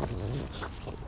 Oh,